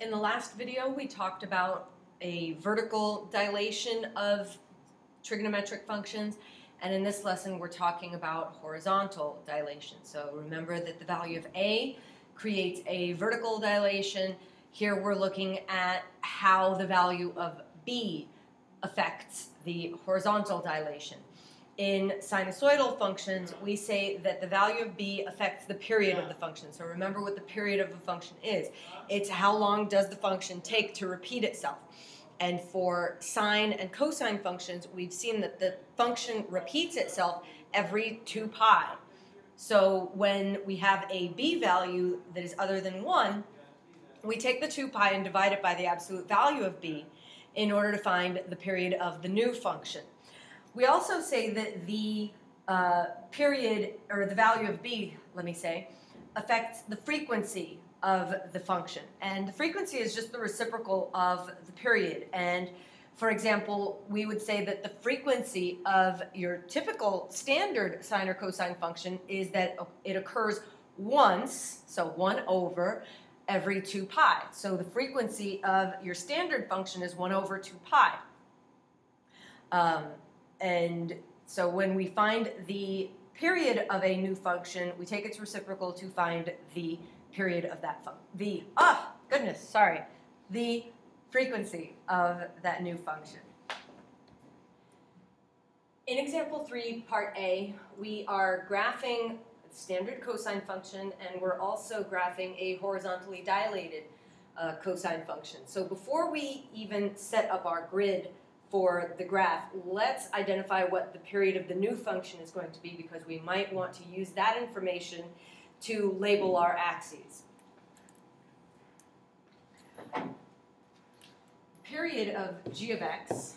In the last video, we talked about a vertical dilation of trigonometric functions, and in this lesson, we're talking about horizontal dilation. So remember that the value of A creates a vertical dilation. Here we're looking at how the value of B affects the horizontal dilation in sinusoidal functions, we say that the value of b affects the period of the function. So remember what the period of a function is. It's how long does the function take to repeat itself. And for sine and cosine functions, we've seen that the function repeats itself every 2 pi. So when we have a b value that is other than 1, we take the 2 pi and divide it by the absolute value of b in order to find the period of the new function. We also say that the uh, period, or the value of b, let me say, affects the frequency of the function. And the frequency is just the reciprocal of the period. And for example, we would say that the frequency of your typical standard sine or cosine function is that it occurs once, so 1 over, every 2 pi. So the frequency of your standard function is 1 over 2 pi. Um, and so when we find the period of a new function, we take its reciprocal to find the period of that function. The, ah, goodness, sorry, the frequency of that new function. In example 3, part A, we are graphing standard cosine function and we're also graphing a horizontally dilated uh, cosine function. So before we even set up our grid for the graph, let's identify what the period of the new function is going to be because we might want to use that information to label our axes. Period of g of x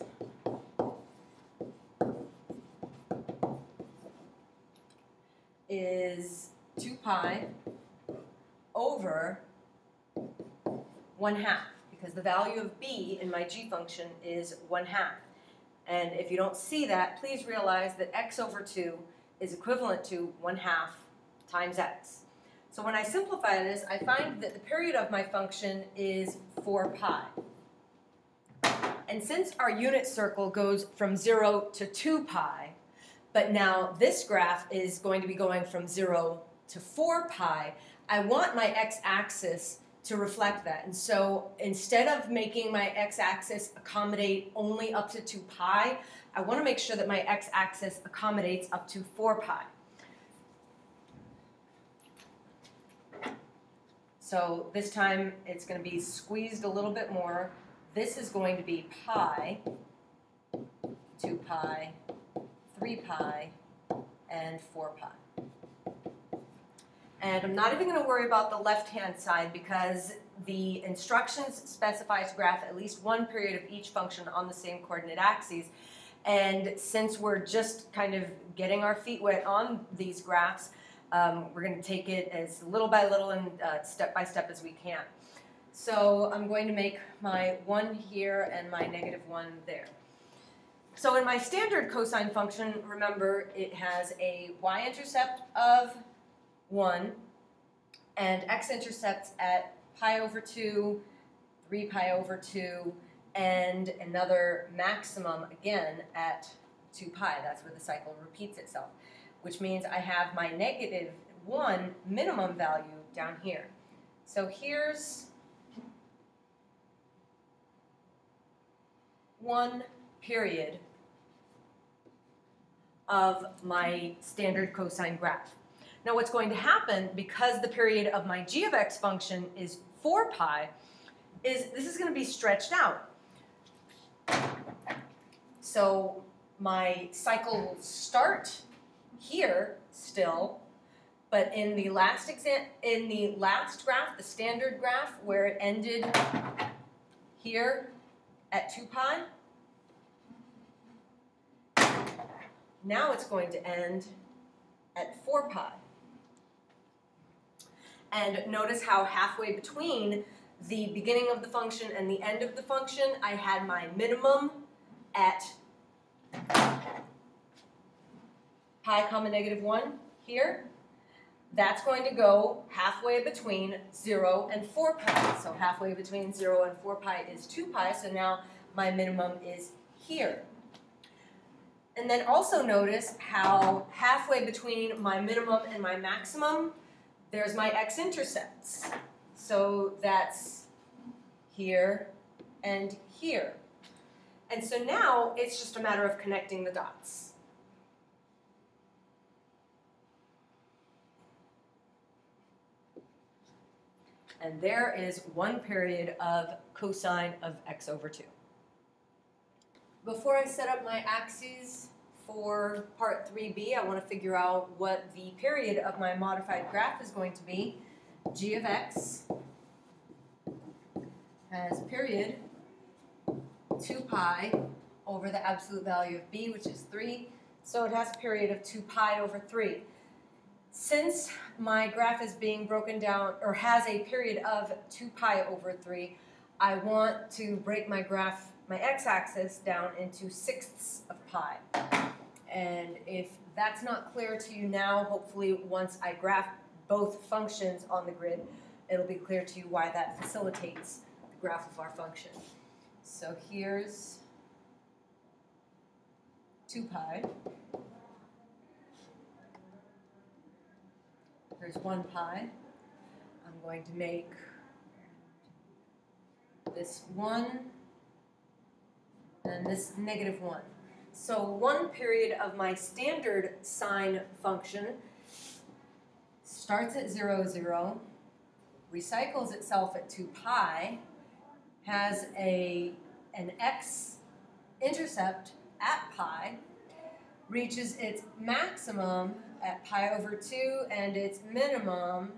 is 2 pi over 1 half because the value of b in my g function is 1 half. And if you don't see that, please realize that x over 2 is equivalent to 1 half times x. So when I simplify this, I find that the period of my function is 4 pi. And since our unit circle goes from 0 to 2 pi, but now this graph is going to be going from 0 to 4 pi, I want my x-axis to reflect that. And so instead of making my x-axis accommodate only up to 2 pi, I want to make sure that my x-axis accommodates up to 4 pi. So this time it's going to be squeezed a little bit more. This is going to be pi, 2 pi, 3 pi, and 4 pi. And I'm not even going to worry about the left-hand side because the instructions specify to graph at least one period of each function on the same coordinate axes. And since we're just kind of getting our feet wet on these graphs, um, we're going to take it as little by little and uh, step by step as we can. So I'm going to make my 1 here and my negative 1 there. So in my standard cosine function, remember, it has a y-intercept of 1, and x-intercepts at pi over 2, 3 pi over 2, and another maximum again at 2 pi. That's where the cycle repeats itself, which means I have my negative 1 minimum value down here. So here's 1 period of my standard cosine graph. Now what's going to happen, because the period of my g of x function is 4 pi, is this is going to be stretched out. So my cycle will start here still, but in the last exam in the last graph, the standard graph, where it ended here at 2 pi, now it's going to end at 4 pi. And notice how halfway between the beginning of the function and the end of the function, I had my minimum at pi comma negative 1 here. that's going to go halfway between 0 and 4 pi. So halfway between 0 and 4 pi is 2 pi, so now my minimum is here. And then also notice how halfway between my minimum and my maximum, there's my x-intercepts. So that's here and here. And so now it's just a matter of connecting the dots. And there is one period of cosine of x over 2. Before I set up my axes for part 3b, I want to figure out what the period of my modified graph is going to be. g of x has period 2 pi over the absolute value of b, which is 3. So it has a period of 2 pi over 3. Since my graph is being broken down, or has a period of 2 pi over 3, I want to break my graph, my x-axis, down into sixths of pi. And if that's not clear to you now, hopefully once I graph both functions on the grid, it'll be clear to you why that facilitates the graph of our function. So here's 2 pi. Here's 1 pi. I'm going to make this 1 and this negative 1. So one period of my standard sine function starts at 0, 0, recycles itself at 2 pi, has a, an x-intercept at pi, reaches its maximum at pi over 2 and its minimum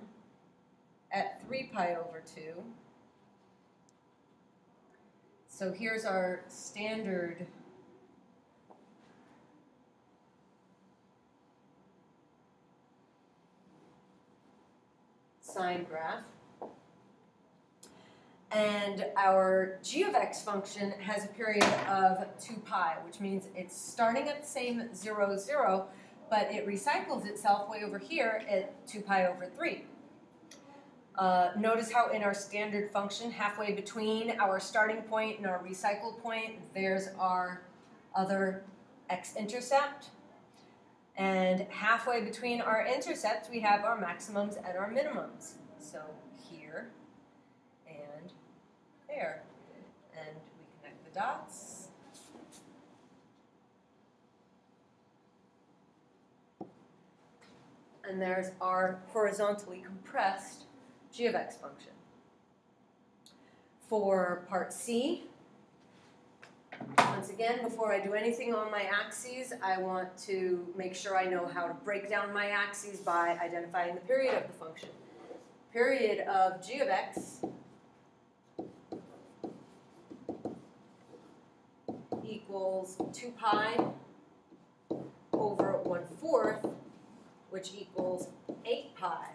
at 3 pi over 2. So here's our standard sine graph. And our g of x function has a period of 2 pi, which means it's starting at the same 0, 0, but it recycles itself way over here at 2 pi over 3. Uh, notice how in our standard function, halfway between our starting point and our recycle point, there's our other x-intercept. And halfway between our intercepts, we have our maximums and our minimums. So here and there. And we connect the dots. and there's our horizontally compressed g of x function. For part C, once again, before I do anything on my axes, I want to make sure I know how to break down my axes by identifying the period of the function. Period of g of x equals 2 pi over 1 fourth which equals 8 pi.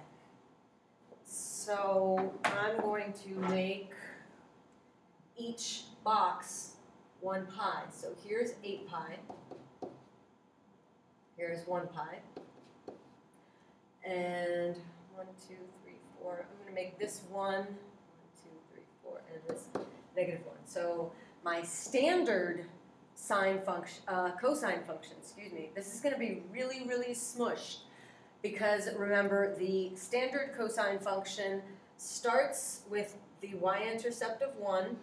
So I'm going to make each box 1 pi. So here's 8 pi. Here's 1 pi. And 1, 2, 3, 4. I'm going to make this 1, 1, 2, 3, 4, and this negative 1. So my standard sine function, uh, cosine function, excuse me, this is going to be really, really smushed because remember the standard cosine function starts with the y-intercept of 1,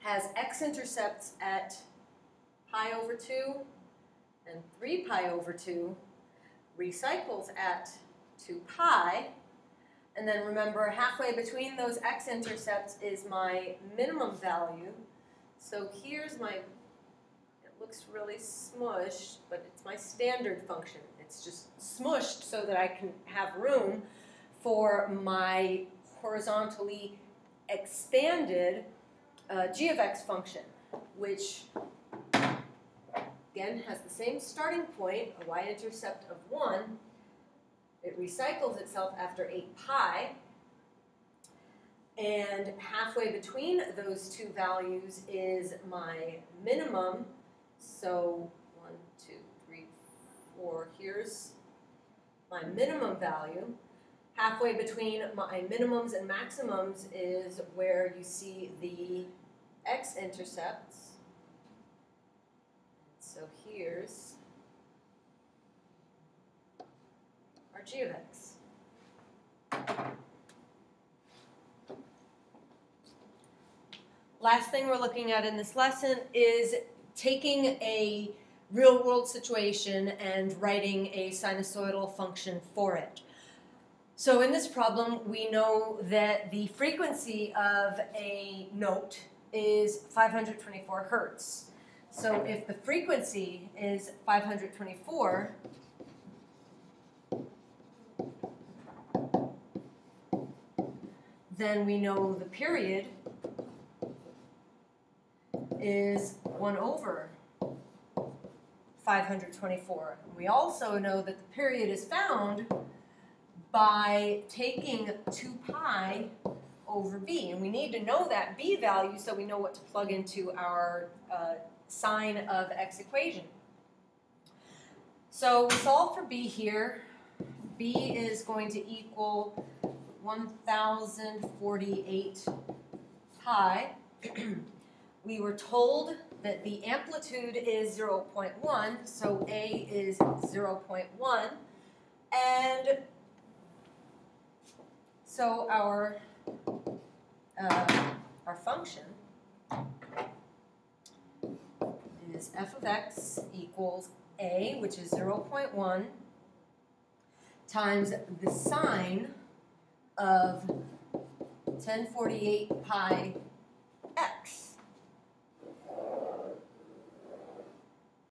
has x-intercepts at pi over 2 and 3 pi over 2, recycles at 2 pi, and then remember halfway between those x-intercepts is my minimum value. So here's my, it looks really smushed, but it's my standard function. It's just smushed so that I can have room for my horizontally expanded uh, g of x function, which again has the same starting point, a y-intercept of 1. It recycles itself after 8 pi. And halfway between those two values is my minimum. So or here's my minimum value. Halfway between my uh, minimums and maximums is where you see the x-intercepts. So here's our g of x. Last thing we're looking at in this lesson is taking a real world situation and writing a sinusoidal function for it. So in this problem, we know that the frequency of a note is 524 hertz. So if the frequency is 524, then we know the period is 1 over 524. We also know that the period is found by taking 2 pi over b. And we need to know that b value so we know what to plug into our uh, sine of x equation. So we solve for b here. b is going to equal 1048 pi. we were told that the amplitude is 0.1, so A is 0.1. And so our, uh, our function is f of x equals A, which is 0.1, times the sine of 1048 pi x.